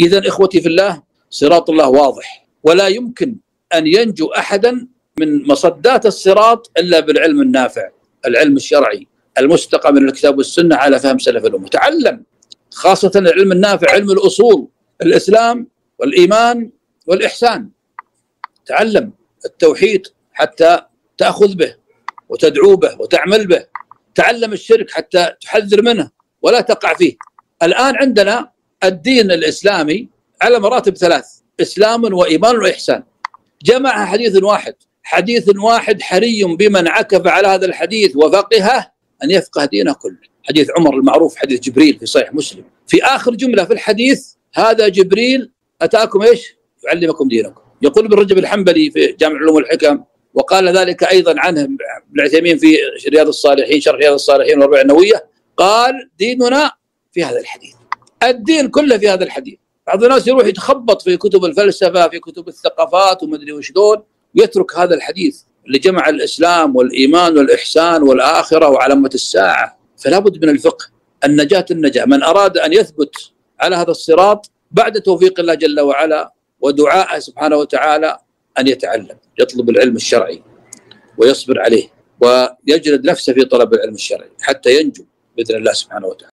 إذا إخوتي في الله صراط الله واضح. ولا يمكن أن ينجو أحدا من مصدات الصراط إلا بالعلم النافع العلم الشرعي المستقى من الكتاب والسنة على فهم سلف الأمة. تعلم خاصة العلم النافع علم الأصول الإسلام والإيمان والإحسان. تعلم التوحيد حتى تأخذ به وتدعو به وتعمل به. تعلم الشرك حتى تحذر منه ولا تقع فيه. الآن عندنا الدين الإسلامي على مراتب ثلاث إسلام وإيمان وإحسان. جمع حديث واحد حديث واحد حري بمن عكف على هذا الحديث وفقهه أن يفقه دينه كله. حديث عمر المعروف حديث جبريل في صحيح مسلم. في آخر جملة في الحديث هذا جبريل أتاكم إيش؟ يعلمكم دينكم. يقول ابن رجب الحنبلي في جامع العلوم والحكم وقال ذلك أيضا عنه ابن العثيمين في رياض الصالحين شرح رياض الصالحين والربع النووية قال ديننا في هذا الحديث. الدين كله في هذا الحديث. بعض الناس يروح يتخبط في كتب الفلسفة في كتب الثقافات ومدري وش دول ويترك هذا الحديث اللي جمع الإسلام والإيمان والإحسان والآخرة وعلامة الساعة. فلا بد من الفقه. النجاة النجاة. من أراد أن يثبت على هذا الصراط بعد توفيق الله جل وعلا ودعائه سبحانه وتعالى أن يتعلم يطلب العلم الشرعي ويصبر عليه ويجلد نفسه في طلب العلم الشرعي حتى ينجو بإذن الله سبحانه وتعالى.